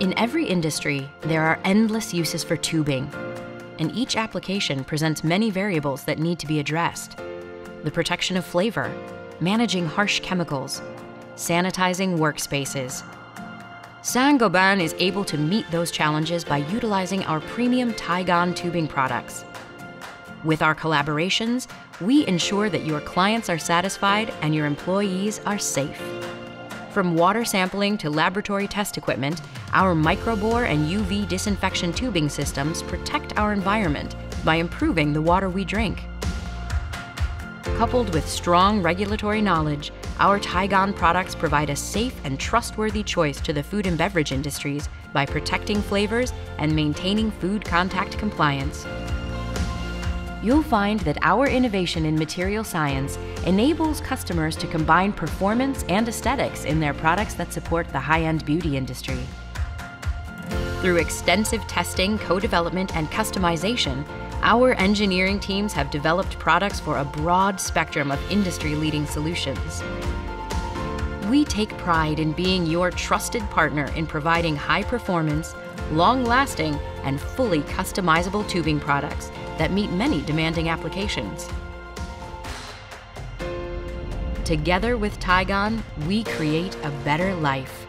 In every industry, there are endless uses for tubing, and each application presents many variables that need to be addressed. The protection of flavor, managing harsh chemicals, sanitizing workspaces. Saint-Gobain is able to meet those challenges by utilizing our premium Tygon tubing products. With our collaborations, we ensure that your clients are satisfied and your employees are safe. From water sampling to laboratory test equipment, our microbore and UV disinfection tubing systems protect our environment by improving the water we drink. Coupled with strong regulatory knowledge, our Tygon products provide a safe and trustworthy choice to the food and beverage industries by protecting flavors and maintaining food contact compliance you'll find that our innovation in material science enables customers to combine performance and aesthetics in their products that support the high-end beauty industry. Through extensive testing, co-development, and customization, our engineering teams have developed products for a broad spectrum of industry-leading solutions. We take pride in being your trusted partner in providing high performance, long lasting, and fully customizable tubing products that meet many demanding applications. Together with Tygon, we create a better life.